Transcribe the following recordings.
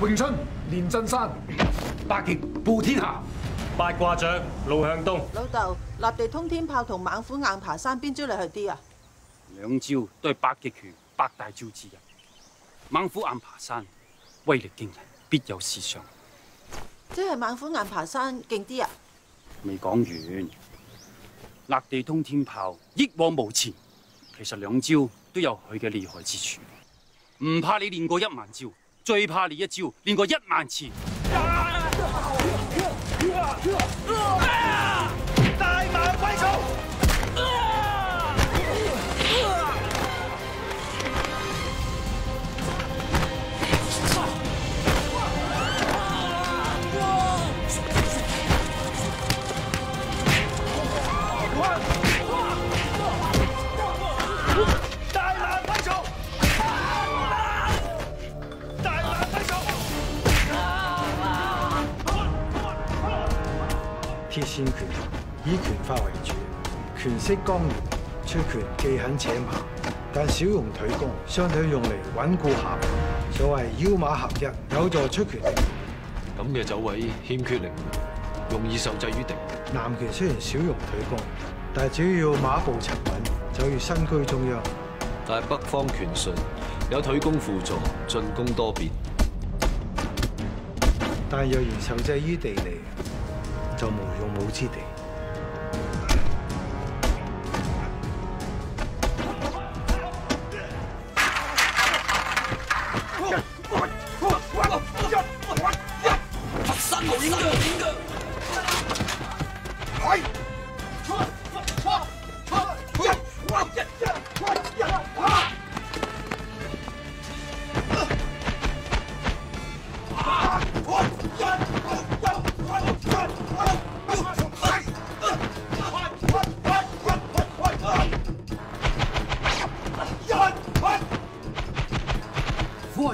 咏春、连震山、八极布天下、八卦掌、路向东。老豆，立地通天炮同猛虎硬爬山，边招你系啲啊？两招都系百极拳八大招之一，猛虎硬爬山威力惊人，必有时尚。即系猛虎硬爬山劲啲啊？未讲完，立地通天炮一往无前，其实两招都有佢嘅厉害之处，唔怕你练过一万招。最怕你一招练过一万次拳以拳法为主，拳式刚烈，出拳既狠且猛，但少用腿功，双腿用嚟稳固下，所谓腰马合一，有助出拳。咁嘅走位欠缺灵活，容易受制于敌。南拳虽然少用腿功，但主要马步沉稳，就要身居中央。但系北方拳术有腿功辅助，进攻多变，但若然受制于地利。就无用武之地。杀！杀！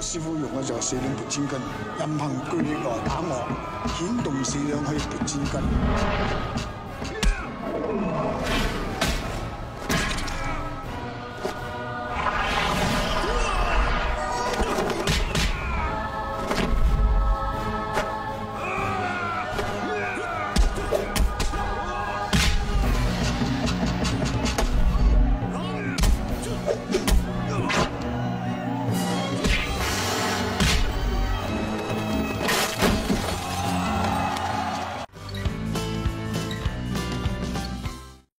师傅用嘅就四两拨千斤，任凭巨力来打我，显动四可去拨千斤。